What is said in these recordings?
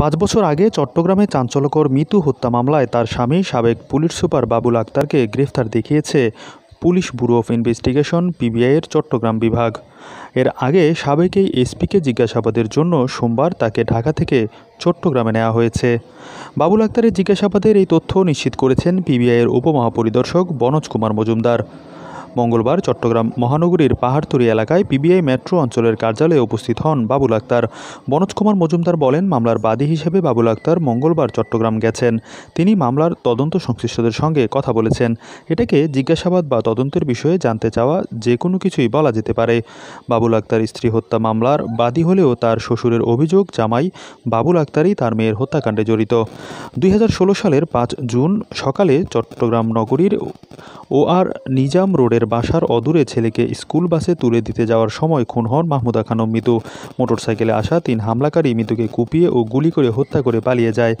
পাঁচ বছর আগে চট্টগ্রামে চাঞ্চল্যকর মিতু হত্যা মামলায় তার স্বামী সাবেক পুলিশ সুপার বাবুল আক্তারকে গ্রেফতার দেখিয়েছে পুলিশ ব্যুরো অফ ইনভেস্টিগেশন পিবিআইয়ের চট্টগ্রাম বিভাগ। এর আগে সাবেক এই এসপিকে জিজ্ঞাসাবাদের জন্য সোমবার তাকে ঢাকা থেকে চট্টগ্রামে নেওয়া হয়েছে। বাবুল আক্তারের জিজ্ঞাসাবাদের এই তথ্য নিশ্চিত করেছেন পিবিআইয়ের উপমহাপরিদর্শক বনজ কুমার মজুমদার। মঙ্গলবার চট্টগ্রাম মহানগরীর পাহাড়তরি এলাকায় পিবিআই মেট্রো অঞ্চলের কার্যালয়ে উপস্থিত হন বাবুল আক্তার। মনোজ কুমার মজুমদার বলেন, মামলার বাদী হিসেবে বাবুল আক্তার মঙ্গলবার চট্টগ্রাম গেছেন। তিনি মামলার তদন্ত সংশ্লিষ্টদের সঙ্গে কথা বলেছেন। এটাকে জিজ্ঞাসাবাদ বা তদন্তের বিষয়ে জানতে চাওয়া যে কোনো কিছুই বলা যেতে পারে। বাবুল আক্তার স্ত্রী হত্যা মামলার বাদী হলেও তার শ্বশুরের অভিযোগ জামাই বাবুল আক্তারই তার মেয়ের হত্যাকাণ্ডে জড়িত। দুই হাজার ষোলো সালের পাঁচ জুন সকালে চট্টগ্রাম নগরীর ও আর নিজাম রোডের বাসার অদূরে ছেলেকে স্কুল বাসে তুলে দিতে যাওয়ার সময় খুন হন মাহমুদা খানম মিতু। মোটরসাইকেলে আসা তিন হামলাকারী মিতুকে কুপিয়ে ও গুলি করে হত্যা করে পালিয়ে যায়।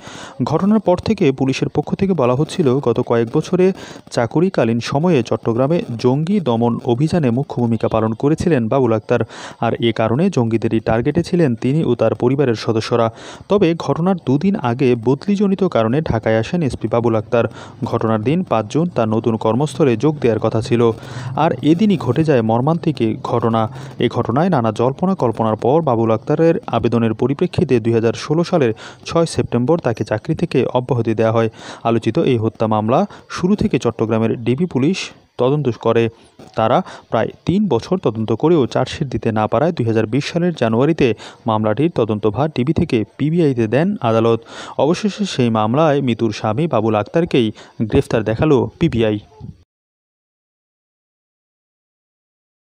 ঘটনার পর থেকে পুলিশের পক্ষ থেকে বলা হচ্ছিল, গত কয়েক বছরে চাকুরিকালীন সময়ে চট্টগ্রামে জঙ্গি দমন অভিযানে মুখ্য ভূমিকা পালন করেছিলেন বাবুল আক্তার। আর এ কারণে জঙ্গিদেরই টার্গেটে ছিলেন তিনি ও তার পরিবারের সদস্যরা। তবে ঘটনার দুদিন আগে বদলিজনিত কারণে ঢাকায় আসেন এসপি বাবুল আক্তার। ঘটনার দিন পাঁচজন তার নতুন কর্মস্থলে যোগ দেওয়ার কথা ছিল। আর এদিনই ঘটে যায় মর্মান্তিক ঘটনা। এই ঘটনায় নানা জল্পনা কল্পনার পর বাবুল আক্তারের আবেদনের পরিপ্রেক্ষিতে দুই হাজার ষোলো সালের ছয় সেপ্টেম্বর তাকে চাকরি থেকে অব্যাহতি দেওয়া হয়। আলোচিত এই হত্যা মামলা শুরু থেকে চট্টগ্রামের ডিবি পুলিশ তদন্ত করে। তারা প্রায় তিন বছর তদন্ত করেও চার্জশিট দিতে না পারায় দুই হাজার বিশ সালের জানুয়ারিতে মামলাটির তদন্তভার ডিবি থেকে পিবিআইতে দেন আদালত। অবশেষে সেই মামলায় মিতুর স্বামী বাবুল আক্তারকেই গ্রেফতার দেখাল পিবিআই।